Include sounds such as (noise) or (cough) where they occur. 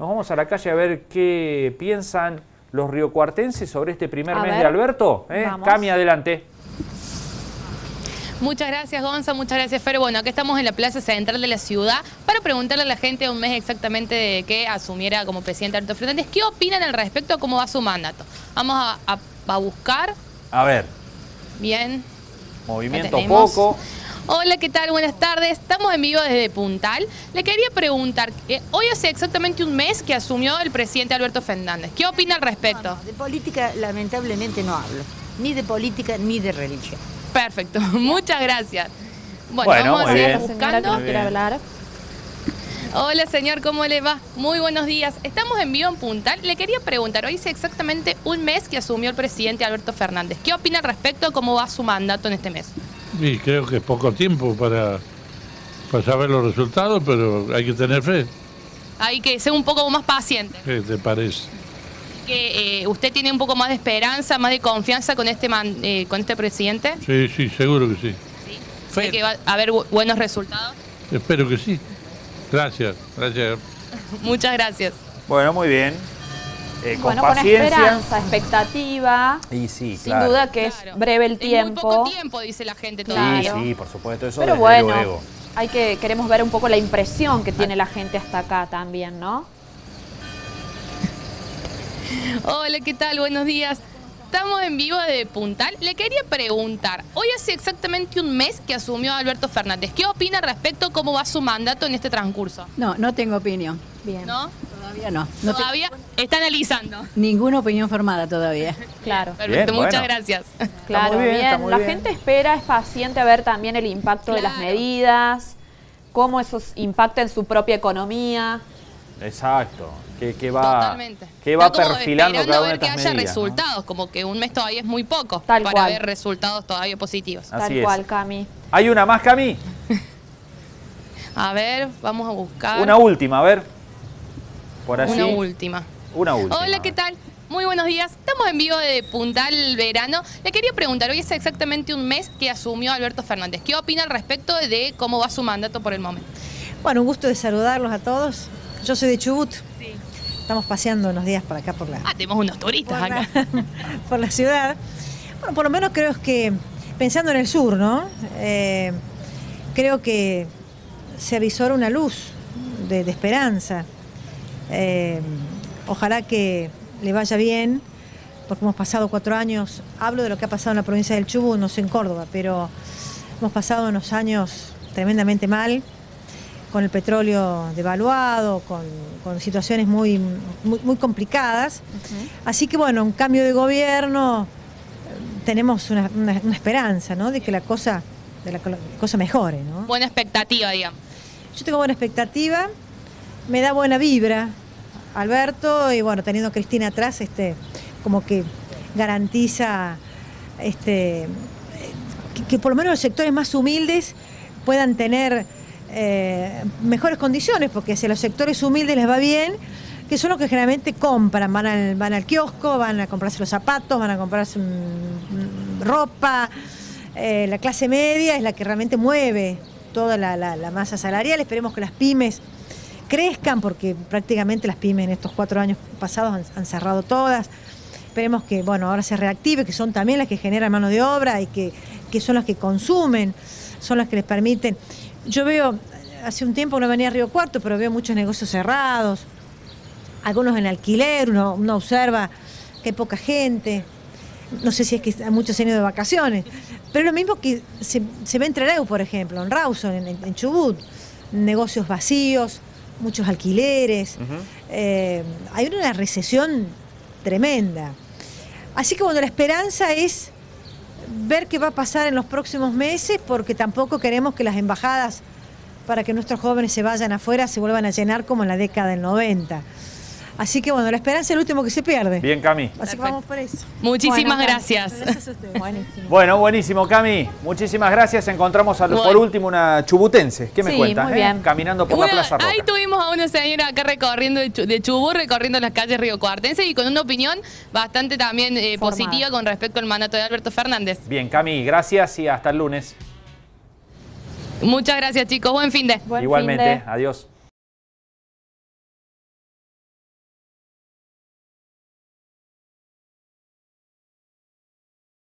Nos vamos a la calle a ver qué piensan los riocuartenses sobre este primer A mes ver. de Alberto. ¿eh? Cami, adelante. Muchas gracias, Gonza. Muchas gracias, Fer. Bueno, acá estamos en la plaza central de la ciudad para preguntarle a la gente un mes exactamente de que asumiera como presidente Alberto Fernández. ¿Qué opinan al respecto? ¿Cómo va su mandato? Vamos a, a- a buscar. A ver, Bien. movimiento poco. Hola, ¿qué tal? Buenas tardes. Estamos en vivo desde Puntal. Le quería preguntar, eh, hoy hace exactamente un mes que asumió el presidente Alberto Fernández. ¿Qué opina al respecto? No, no, de política lamentablemente no hablo. Ni de política ni de religión. Perfecto. (laughs) Muchas gracias. Bueno, Bueno, vamos a seguir que buscando. quiere hablar. Hola señor, ¿cómo le va? Muy buenos días. Estamos en vivo en Puntal. Le quería preguntar, hoy hace exactamente un mes que asumió el presidente Alberto Fernández. ¿Qué opina al respecto? ¿Cómo va su mandato en este mes? Y creo que es poco tiempo para, para saber los resultados, pero hay que tener fe. Hay que ser un poco más paciente. ¿Qué te parece? Que eh, usted tiene un poco más de esperanza, más de confianza con este man- eh, con este presidente. Sí, sí, seguro que sí. ¿Cree que va a haber bu- buenos resultados? Espero que sí. Gracias, gracias. (laughs) Muchas gracias. Bueno, muy bien. Eh, con Bueno, con paciencia. esperanza, expectativa. Y sí, Sin claro. duda que Claro. es breve el Es muy tiempo. poco tiempo, dice la gente Sí, todavía. Claro. sí, por supuesto, eso Pero desde bueno, luego. hay que queremos ver un poco la impresión que tiene la gente hasta acá también, ¿no? (laughs) Hola, ¿qué tal? Buenos días. Estamos en vivo de Puntal. Le quería preguntar, hoy hace exactamente un mes que asumió Alberto Fernández. ¿Qué opina respecto? ¿Cómo va su mandato en este transcurso? No, no tengo opinión. Bien. ¿No? Todavía no. Todavía está analizando. ninguna opinión formada todavía. Claro. Perfecto, Bien, muchas bueno. gracias. Claro, muy bien, bien. está muy La bien. gente espera, es paciente a ver también el impacto de las medidas, cómo eso impacta en su propia economía. Exacto. Que, que va, Totalmente. que va perfilando esperando cada una de que haya medidas. ¿no? resultados, como que un mes todavía es muy poco Tal para cual. ver resultados todavía positivos. Así tal es. cual, Cami. ¿Hay una más, Cami? (laughs) A ver, vamos a buscar Una última, a ver. Por allí. una última. Una última. Hola, ¿qué tal? Muy buenos días. Estamos en vivo de Puntal Verano. Le quería preguntar, hoy es exactamente un mes que asumió Alberto Fernández. ¿Qué opina al respecto de cómo va su mandato por el momento? Bueno, un gusto de saludarlos a todos. Yo soy de Chubut. Sí. Estamos paseando unos días por acá por la, Ah, tenemos unos turistas por la, acá. (laughs) por la ciudad. Bueno, por lo menos creo que, pensando en el sur, ¿no? Eh, creo que se avisora una luz de, de esperanza. Eh, ojalá que le vaya bien, porque hemos pasado cuatro años, hablo de lo que ha pasado en la provincia del Chubut, no sé en Córdoba, pero hemos pasado unos años tremendamente mal, con el petróleo devaluado, con, con situaciones muy, muy, muy complicadas. Así que bueno, un cambio de gobierno, eh, tenemos una, una- una esperanza, ¿no? De que la cosa, de la co- cosa mejore, ¿no? Buena expectativa, digamos. Yo tengo buena expectativa, me da buena vibra Alberto y bueno, teniendo a Cristina atrás, este, como que garantiza este, que, por lo menos los sectores más humildes puedan tener eh, mejores condiciones, porque si a los sectores humildes les va bien, que son los que generalmente compran, van al, van al kiosco, van a comprarse los zapatos, van a comprarse ropa. Eh, la clase media es la que realmente mueve toda la- la masa salarial. Esperemos que las pymes crezcan, porque prácticamente las pymes en estos cuatro años pasados han, cerrado todas. Esperemos que bueno, ahora se reactive, que son también las que generan mano de obra y que, que son las que consumen, son las que les permiten. Yo veo, hace un tiempo no venía a Río Cuarto, pero veo muchos negocios cerrados, algunos en alquiler, uno, observa que hay poca gente. No sé si es que muchos han ido de vacaciones, pero lo mismo que se, ve en Trelew, por ejemplo, en Rawson, en Chubut, negocios vacíos, muchos alquileres. Eh, hay una recesión tremenda. Así que bueno, la esperanza es ver qué va a pasar en los próximos meses, porque tampoco queremos que las embajadas para que nuestros jóvenes se vayan afuera se vuelvan a llenar como en la década del 90. Así que bueno, la esperanza es el último que se pierde. Bien, Cami. Así que vamos por eso. Muchísimas Bueno, gracias. Gracias a ustedes. Buenísimo. Bueno, buenísimo, Cami. Muchísimas gracias. Encontramos a- por Bueno. último una chubutense. ¿Qué me Sí, cuentas? muy eh? Caminando por la Plaza Roca. ahí tuvimos a una señora acá recorriendo de, Chu- de Chubut, recorriendo las calles Río Cuartense y con una opinión bastante también eh, positiva con respecto al mandato de Alberto Fernández. Bien, Cami, gracias y hasta el lunes. Muchas gracias chicos, buen fin de. Buen Igualmente, adiós.